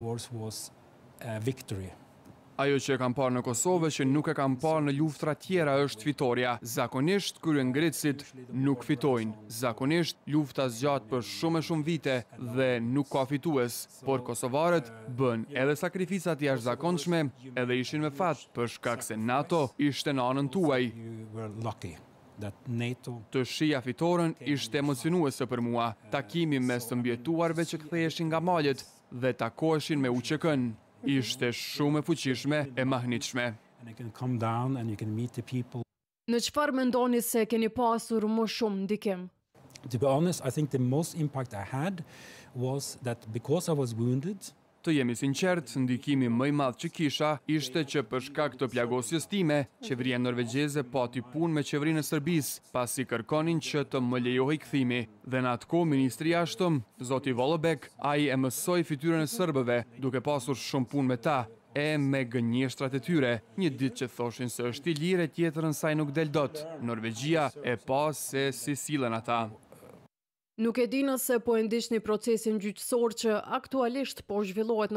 Worse was a victory. Ajo që e kam parë në Kosovë e që nuk e kam parë në luftëra tjera është fitorja. Zakonisht, kryengritësit nuk fitojnë. Zakonisht, lufta zgjatë për shumë e shumë vite dhe nuk ka fitues. Por kosovarët bënë edhe sakrifica të jashtëzakonshme edhe ishin me fat për shkak se NATO ishte në anën tuaj. Të shihja fitoren ishte emocionuese për mua. Takimi mes të mbijetuarve që ktheheshin nga malet dhe takoheshin me UÇK-në, ishte shumë e fuqishme e mahnitshme. Në çfarë mendoni se keni pasur më shumë ndikim? Të jem i sinqertë, ndikimi më i madh që kisha ishte që për shkak të plagosjes time, qeveria norvegjeze pati punë me qeverinë e Serbisë, pasi kërkonin që të më lejohej kthimi. Dhe në atë kohë ministri i Jashtëm, zoti Vollebek, ai e mësoi fytyrën e sërbëve, duke pasur shumë punë me ta, e me gënjeshtrat e tyre, një ditë që thoshin se është i lirë e tjetrën se ai nuk del dot, Norvegjia e pa se si sillen ata. Nuk e di nëse po e ndiqni procesin gjyqësor që aktualisht po zhvillohet në